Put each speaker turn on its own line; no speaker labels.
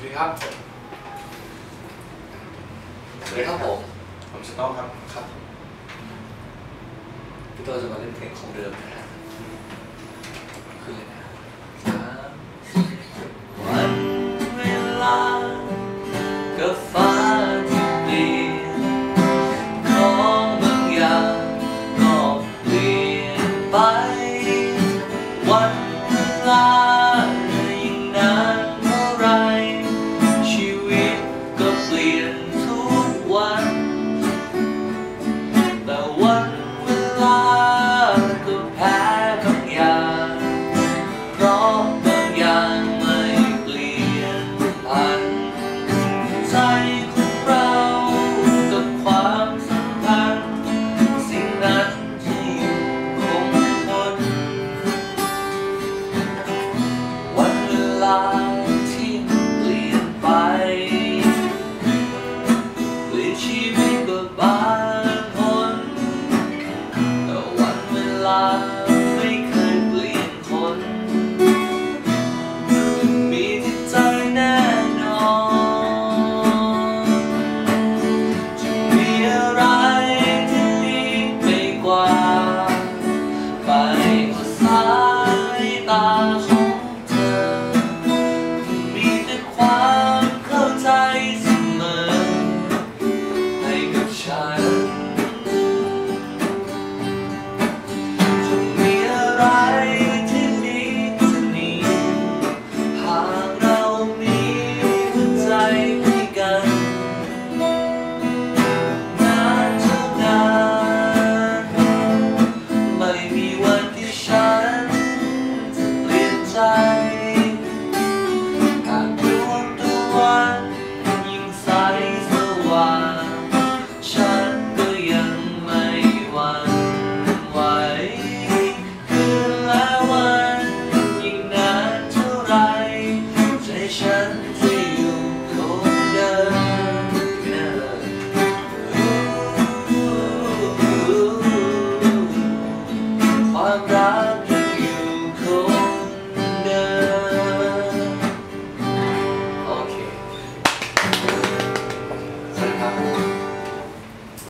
วัสดีครับ สวัสดีครับผม ผมสต้องครับ ครับ
พี่โตจะมาเล่นเพลงของเดิมนะฮะขึ้อเลยนะสามวันเวลากับฟ้าที่มีของบางอย่างก็เปลี่ยนไปางที่เรียนไปเนชีวิตก็บางคนแต่วันเวลา 자